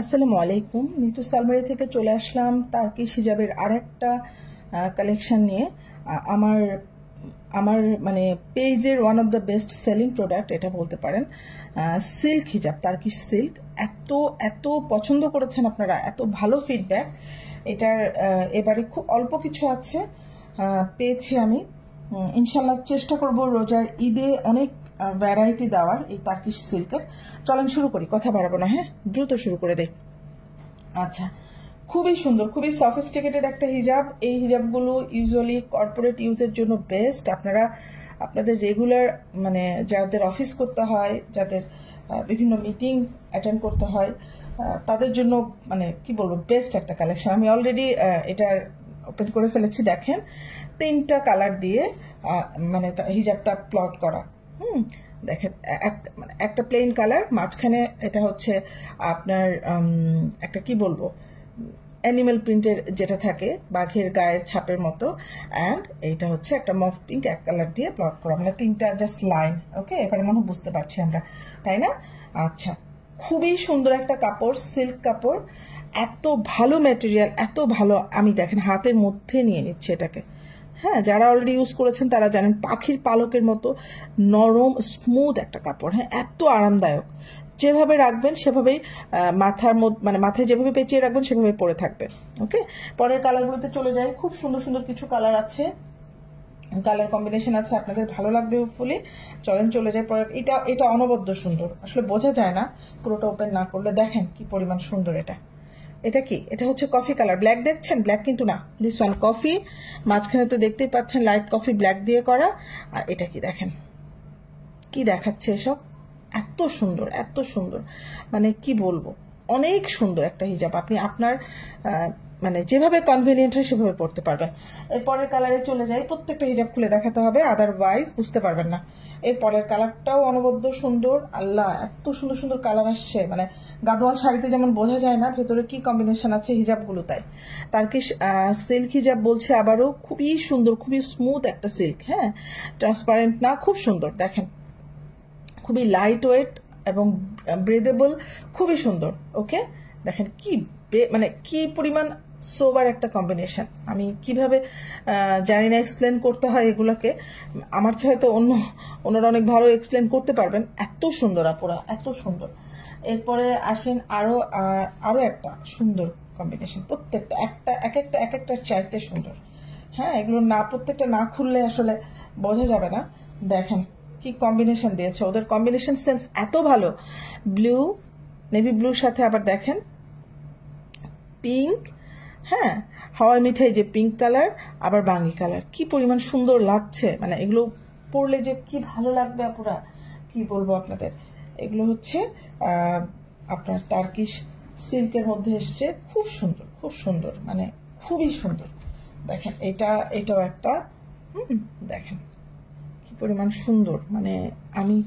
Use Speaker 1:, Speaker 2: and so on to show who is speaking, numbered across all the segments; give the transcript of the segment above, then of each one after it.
Speaker 1: আসসালামু আলাইকুম। নিতু সালমারি থেকে চলে আসলাম তার্কিশ হিজাবের আর একটা কালেকশন নিয়ে। আমার আমার মানে পেজের one of the best selling product এটা বলতে পারেন সিল্ক হিজাব, তার্কিশ সিল্ক এত এত পছন্দ করেছেন আপনারা, এত ভালো ফিডব্যাক এটার এবারে খুব অল্প কিছু আছে পেয়েছি আমি। ইনশাল্লাহ চেষ্টা করব রোজার ঈদে অনেক ভ্যারাইটি দেওয়ার এই তার্কিশ সিল্কের চলেন শুরু করি, কথা বাড়াবো না হ্যাঁ? দ্রুত শুরু করে দেই। আচ্ছা খুবই সুন্দর, খুবই সফিস্টিকেটেড একটা হিজাব এই হিজাবগুলো ইউজুয়ালি কর্পোরেট ইউজের জন্য বেস্ট আপনারা, আপনাদের রেগুলার মানে যাদের অফিস করতে হয়, যাদের বিভিন্ন মিটিং অ্যাটেন্ড করতে হয় তাদের জন্য মানে কি বলব বেস্ট একটা কালেকশন আমি অলরেডি এটা ওপেন করে ফেলেছি, দেখেন। তিনটা কালার দিয়ে মানে হিজাবটা প্লট করা। হুম দেখেন মানে একটা প্লেন কালার মাঝখানে এটা হচ্ছে আপনার একটা কি বলব অ্যানিমেল প্রিন্টের যেটা থাকে, বাঘের গায়ের ছাপের মতো অ্যান্ড এইটা হচ্ছে একটা মফ পিঙ্ক এক কালার দিয়ে প্লট করা মানে তিনটা জাস্ট লাইন ওকে এবারে মনে হয় বুঝতে পারছি আমরা, তাই না? আচ্ছা খুবই সুন্দর একটা কাপড় সিল্ক কাপড়, এত ভালো ম্যাটেরিয়াল এত ভালো, আমি দেখেন হাতের মধ্যে নিয়ে নিচ্ছে এটাকে। হ্যাঁ যারা অলরেডি ইউজ করেছেন তারা জানেন পাখির পালকের মতো নরম স্মুথ একটা কাপড়। হ্যাঁ এত আরামদায়ক। যেভাবে রাখবেন, সেভাবেই মাথার মধ্যে মানে মাথায় যেভাবে পেঁচিয়ে রাখবেন, সেভাবে পরে থাকবে। ওকে? পরের কালারগুলোতে চলে যাই। খুব সুন্দর সুন্দর কিছু কালার আছে। কালার কম্বিনেশন আছে, আপনাদের ভালো লাগবে ফুলি চলেন, চলে যায় পরে এটা এটা অনবদ্য সুন্দর। আসলে বোঝা যায় না, পুরোটা ওপেন না করলে। দেখেন কি পরিমাণ সুন্দর এটা। এটা কি? এটা হচ্ছে কফি কালার ব্ল্যাক দেখছেন? ব্ল্যাক কিন্তু না। দিস ওয়ান কফি মাঝখানে তো দেখতেই পাচ্ছেন লাইট কফি ব্ল্যাক দিয়ে করা। আর এটা কি দেখেন? কি দেখাচ্ছে এসব? এত সুন্দর এত সুন্দর। মানে কি বলব? অনেক সুন্দর একটা হিজাব। আপনি আপনার মানে যেভাবে কনভিনিয়েন্ট হয় সেভাবে পড়তে পারবেন। এর পরের কালারে চলে যাই, প্রত্যেকটা হিজাব খুলে দেখাতে হবে আদারওয়াইজ বুঝতে পারবেন না। এর পরের কালারটাও অনবদ্য সুন্দর, আল্লাহ, এত সুন্দর সুন্দর কালার আসছে মানে গাদোয়াল শাড়িতে যেমন বোঝা যায় না, ভেতরে কি কম্বিনেশন আছে হিজাবগুলো তাই। তার কি সিল্ক হিজাব বলছে আবারও, খুবই সুন্দর, খুবই স্মুথ একটা সিল্ক হ্যাঁ? ট্রান্সপারেন্ট না, খুব সুন্দর, দেখেন। খুবই লাইট ওয়েট এবং ব্রেদেবল খুবই সুন্দর ওকে দেখেন কি মানে কি পরিমাণ সোবার একটা কম্বিনেশন আমি কীভাবে জানি না এক্সপ্লেন করতে হয় এগুলোকে। আমার ছাড়া তো অন্য অন্যরা অনেক ভালো এক্সপ্লেন করতে পারবেন। এত সুন্দর আপুরা এত সুন্দর। এরপরে আসেন আরও আহ, আরও একটা সুন্দর কম্বিনেশন প্রত্যেকটা একটা এক একটা এক একটা চাইতে সুন্দর। হ্যাঁ এগুলো না প্রত্যেকটা না খুললে আসলে বোঝা যাবে না। দেখেন কি কম্বিনেশন দিয়েছে। ওদের কম্বিনেশন সেন্স এত ভালো। ব্লু নেভি ব্লুর সাথে আবার দেখেন। পিঙ্ক হ্যাঁ হাওয়াই মিঠাই যে পিঙ্ক কালার আবার বাঙ্গি কালার কি পরিমাণ সুন্দর লাগছে। মানে এগুলো পরলে যে কি ভালো লাগবে আপুরা? কি বলব আপনাদের? এগুলো হচ্ছে আপনার তার্কিশ সিল্কের মধ্যে এসছে। খুব সুন্দর খুব সুন্দর। মানে খুবই সুন্দর। দেখেন, এটা, এটাও একটা, হুম, দেখেন, কি পরিমাণ সুন্দর। মানে আমি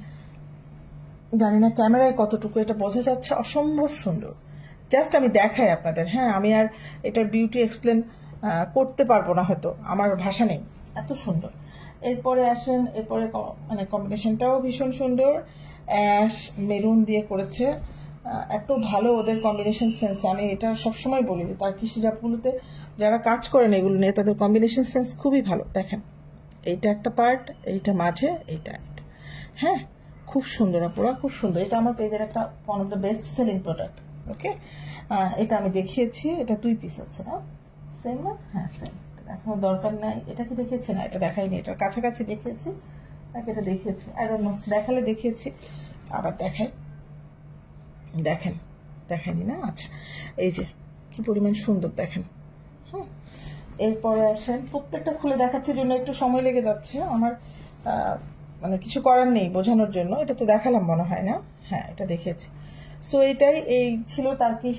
Speaker 1: জানি না ক্যামেরায় কতটুকু এটা বোঝা যাচ্ছে। অসম্ভব সুন্দর। জাস্ট আমি দেখাই আপনাদের। হ্যাঁ আমি আর এটার বিউটি এক্সপ্লেন করতে পারব না হয়তো। আমার ভাষা নেই। এত সুন্দর। এরপরে আসেন, এরপরে মানে কম্বিনেশনটাও ভীষণ সুন্দর। অ্যাশ মেরুন দিয়ে করেছে। এত ভালো ওদের কম্বিনেশন সেন্স আমি এটা সবসময় বলি, তার কৃষি জাপগুলোতে যারা কাজ করেন এগুলো নিয়ে তাদের কম্বিনেশন সেন্স খুবই ভালো। দেখেন, এইটা একটা পার্ট এইটা মাঝে, এইটা হ্যাঁ খুব সুন্দর আপুরা, খুব সুন্দর। এটা আমার পেজের একটা one of the best selling product okay এটা আমি দেখিয়েছি। এটা দুই পিস আছে, না? সেম না? হ্যাঁ সেম দেখানোর দরকার নাই। এটা কি দেখিয়েছি? না, এটা দেখাইনি। এটার কাছাকাছি দেখিয়েছি। নাকি এটা দেখিয়েছি। আই ডোন্ট দেখালে দেখিয়েছি। আবার দেখাই। দেখেন। দেখাইনি না? আচ্ছা। এই যে, কি পরিমাণ সুন্দর দেখেন। হুম। এরপরে আসেন। প্রত্যেকটা খুলে দেখাচ্ছি জন্য একটু সময় লেগে যাচ্ছে। আমার মানে কিছু করার নেই বোঝানোর জন্য। এটা তো দেখালাম মনে হয়, না? হ্যাঁ এটা দেখেছি। সো এটাই এই ছিল তার কি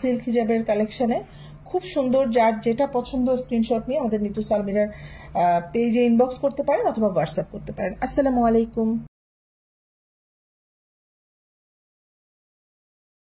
Speaker 1: সিল্ক হিজাবের কালেকশনে খুব সুন্দর যার যেটা পছন্দ স্ক্রিনশট নিয়ে আমাদের নিতু সালমিরার পেজে ইনবক্স করতে পারেন অথবা হোয়াটসঅ্যাপ করতে পারেন। আসসালামু আলাইকুম।